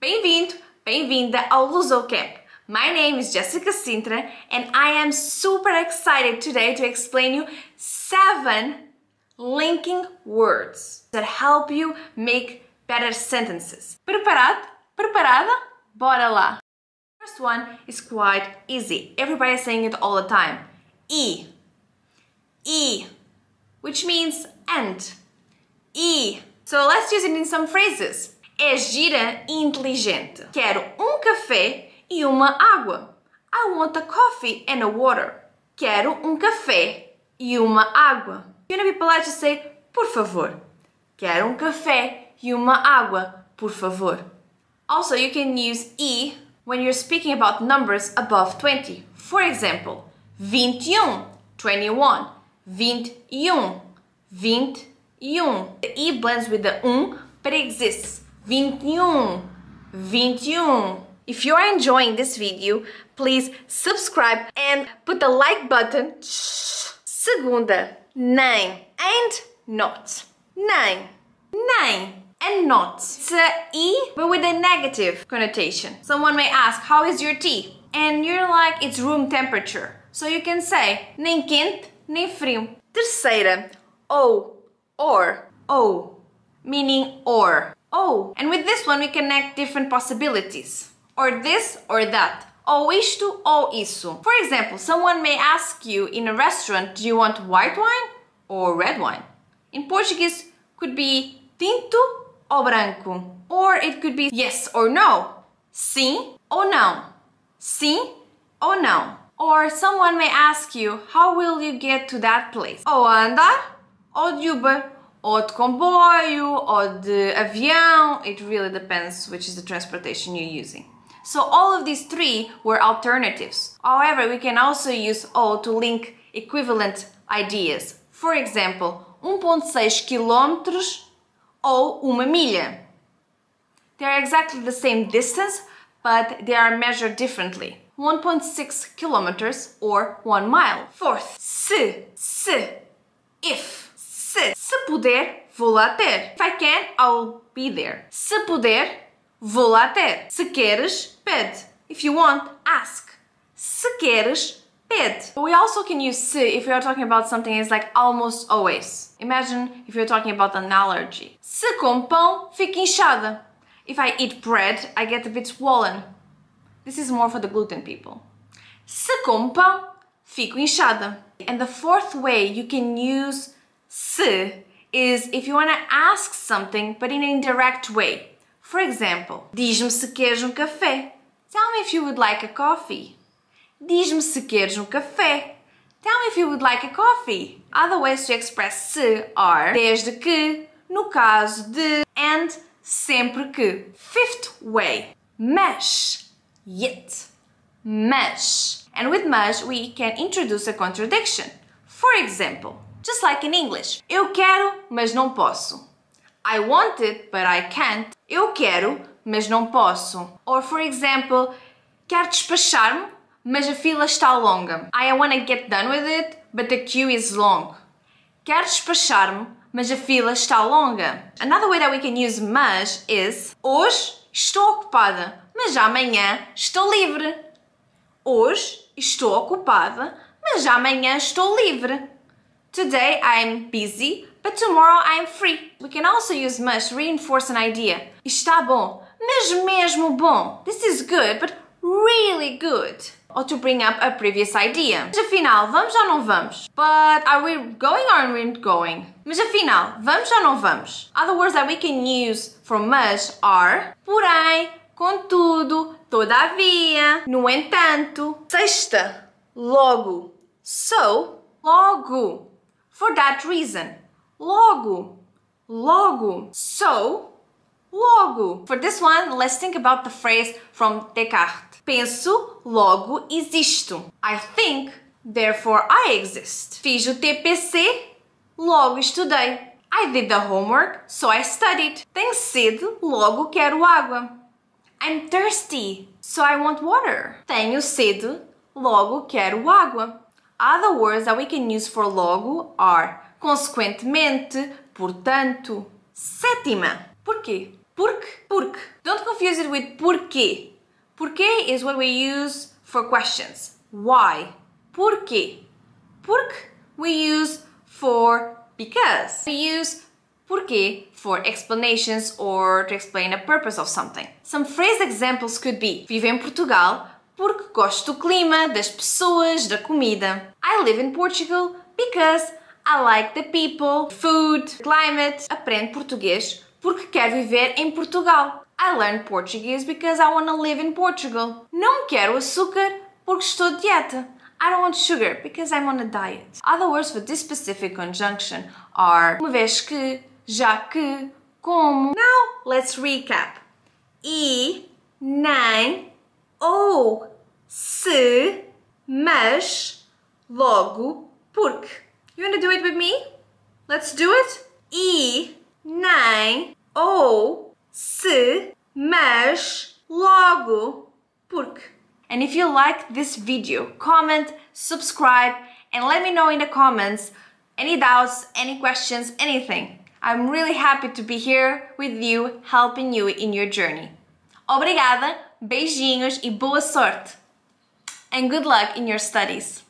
Bem-vindo, bem-vinda ao Lusocamp. My name is Jessica Sintra and I am super excited today to explain you seven linking words that help you make better sentences. Preparado? Preparada? Bora lá! First one is quite easy. Everybody is saying it all the time. E. E. Which means and. E. So let's use it in some phrases. É gira e inteligente. Quero um café e uma água. I want a coffee and a water. Quero um café e uma água. You're gonna be polite to say, por favor. Quero um café e uma água, por favor. Also, you can use e when you're speaking about numbers above 20. For example, 21, 21, 21, 21. The e blends with the um, but it exists. 21, 21. If you are enjoying this video, please subscribe and put the like button. Segunda, nem and not. Nem, nem and not. It's a e, but with a negative connotation. Someone may ask, how is your tea? And you're like, it's room temperature. So you can say, nem quente, nem frio. Terceira, ou, or, ou, meaning or. Oh, and with this one we connect different possibilities. Or this or that. Ou isto ou isso. For example, someone may ask you in a restaurant, do you want white wine or red wine? In Portuguese, could be tinto ou branco. Or it could be yes or no. Sim ou não. Sim ou não. Or someone may ask you, how will you get to that place? Ou andar ou de Uber ou de comboio, ou de avião. It really depends which is the transportation you're using. So all of these three were alternatives. However, we can also use ou to link equivalent ideas. For example, um 1.6 km ou uma milha. They are exactly the same distance, but they are measured differently. Um 1.6 kilometers or 1 mile. Fourth, se, se, if, se. Se puder, vou lá ter. If I can, I'll be there. Se puder, vou lá ter. Se queres, pede. If you want, ask. Se queres, pede. But we also can use se if we are talking about something is like almost always. Imagine if you're talking about an allergy. Se com pão, fica inchada. If I eat bread, I get a bit swollen. This is more for the gluten people. Se com pão, fico inchada. And the fourth way you can use se is if you want to ask something but in an indirect way. For example, diz-me se queres um café. Tell me if you would like a coffee. Diz-me se queres um café. Tell me if you would like a coffee. Other ways to express se are desde que, no caso de, and sempre que. Fifth way, mas, yet, mas. And with mas we can introduce a contradiction. For example, just like in English, eu quero, mas não posso. I want it, but I can't. Eu quero, mas não posso. Or for example, quero despachar-me, mas a fila está longa. I want to get done with it, but the queue is long. Quero despachar-me, mas a fila está longa. Another way that we can use mas is hoje estou ocupada, mas amanhã estou livre. Hoje estou ocupada, mas amanhã estou livre. Today I'm busy, but tomorrow I'm free. We can also use must reinforce an idea. Está bom, mas mesmo bom. This is good, but really good. Or to bring up a previous idea. Mas afinal, vamos ou não vamos? But are we going or are we going? Mas afinal, vamos ou não vamos? Other words that we can use for must are porém, contudo, todavia, no entanto, sexta, logo, so, logo. For that reason, logo, logo. So, logo. For this one, let's think about the phrase from Descartes. Penso, logo existo. I think, therefore I exist. Fiz o TPC, logo estudei. I did the homework, so I studied. Tenho sede, logo quero água. I'm thirsty, so I want water. Tenho sede, logo quero água. Other words that we can use for logo are consequentemente, portanto. Sétima. Por quê? Porque, porque. Don't confuse it with porquê. Porquê is what we use for questions. Why? Porquê. Porque we use for because. We use porquê for explanations or to explain a purpose of something. Some phrase examples could be Vivo em Portugal porque gosto do clima, das pessoas, da comida. I live in Portugal because I like the people, food, climate. Aprendo português porque quero viver em Portugal. I learn Portuguese because I want to live in Portugal. Não quero açúcar porque estou de dieta. I don't want sugar because I'm on a diet. Other words for this specific conjunction are uma vez que, já que, como. Now let's recap. E, logo. You want to do it with me? Let's do it. E, nem, ou, se, mas, logo, porque. And if you like this video, comment, subscribe, and let me know in the comments any doubts, any questions, anything. I'm really happy to be here with you, helping you in your journey. Obrigada, beijinhos e boa sorte! And good luck in your studies!